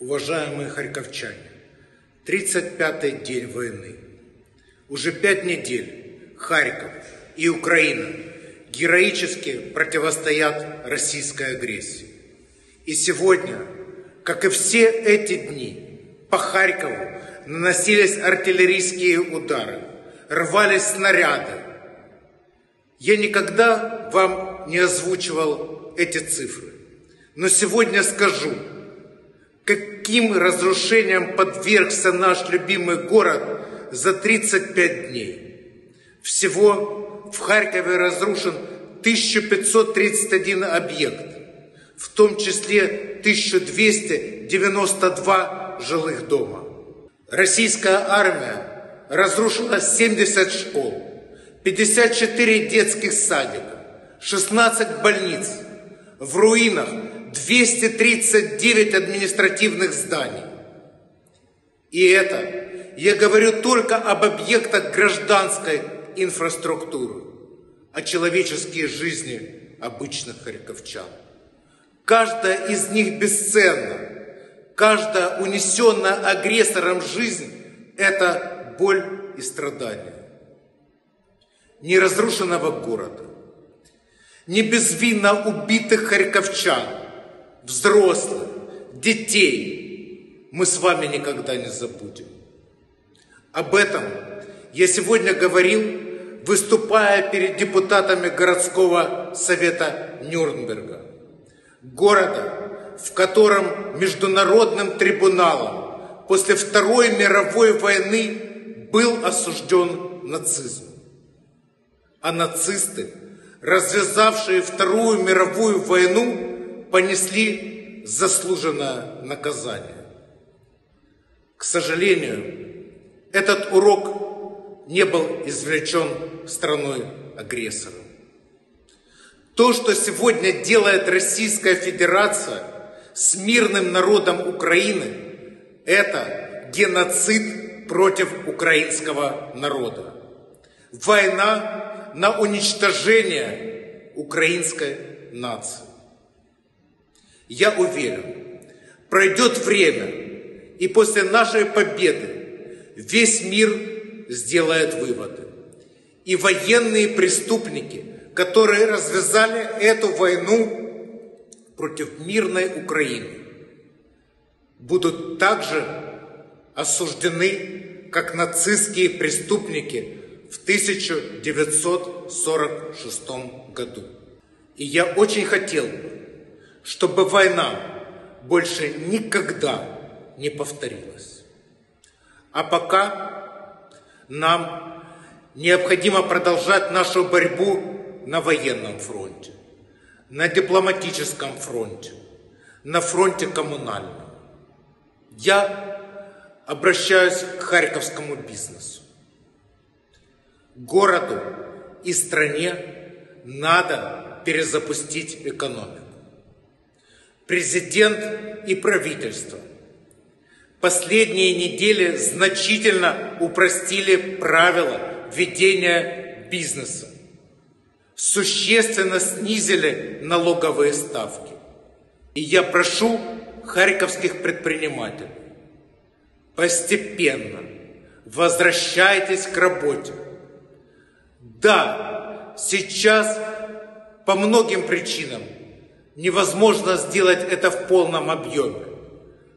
Уважаемые харьковчане, 35-й день войны. Уже пять недель Харьков и Украина героически противостоят российской агрессии. И сегодня, как и все эти дни, по Харькову наносились артиллерийские удары, рвались снаряды. Я никогда вам не озвучивал эти цифры, но сегодня скажу – каким разрушением подвергся наш любимый город за 35 дней. Всего в Харькове разрушен 1531 объект, в том числе 1292 жилых дома. Российская армия разрушила 70 школ, 54 детских садика, 16 больниц. В руинах 239 административных зданий. И это я говорю только об объектах гражданской инфраструктуры, о человеческие жизни обычных харьковчан. Каждая из них бесценна. Каждая унесенная агрессором жизнь – это боль и страдания. Не разрушенного города, не безвинно убитых харьковчан – взрослых, детей мы с вами никогда не забудем. Об этом я сегодня говорил, выступая перед депутатами городского совета Нюрнберга, города, в котором международным трибуналом после Второй мировой войны был осужден нацизм. А нацисты, развязавшие Вторую мировую войну, понесли заслуженное наказание. К сожалению, этот урок не был извлечен страной агрессором. То, что сегодня делает Российская Федерация с мирным народом Украины, это геноцид против украинского народа. Война на уничтожение украинской нации. Я уверен, пройдет время, и после нашей победы весь мир сделает выводы. И военные преступники, которые развязали эту войну против мирной Украины, будут также осуждены, как нацистские преступники в 1946 году. И я очень хотел бы, чтобы война больше никогда не повторилась. А пока нам необходимо продолжать нашу борьбу на военном фронте, на дипломатическом фронте, на фронте коммунальном. Я обращаюсь к харьковскому бизнесу. Городу и стране надо перезапустить экономику президент и правительство. Последние недели значительно упростили правила ведения бизнеса, существенно снизили налоговые ставки. И я прошу харьковских предпринимателей, постепенно возвращайтесь к работе. Да, сейчас по многим причинам невозможно сделать это в полном объеме,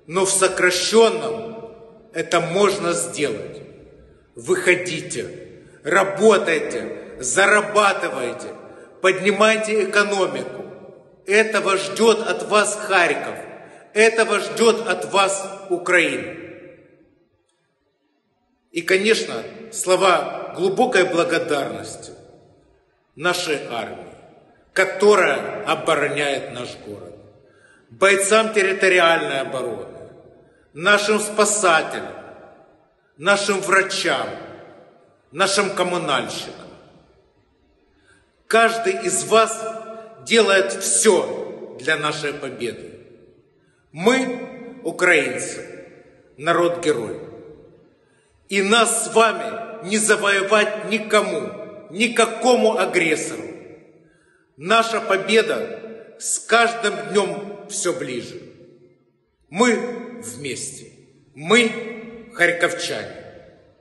но в сокращенном это можно сделать. Выходите, работайте, зарабатывайте, поднимайте экономику. Этого ждет от вас Харьков, этого ждет от вас Украина. И, конечно, слова глубокой благодарности нашей армии которая обороняет наш город. Бойцам территориальной обороны, нашим спасателям, нашим врачам, нашим коммунальщикам. Каждый из вас делает все для нашей победы. Мы, украинцы, народ-герой. И нас с вами не завоевать никому, никакому агрессору. Наша победа с каждым днем все ближе. Мы вместе. Мы харьковчане.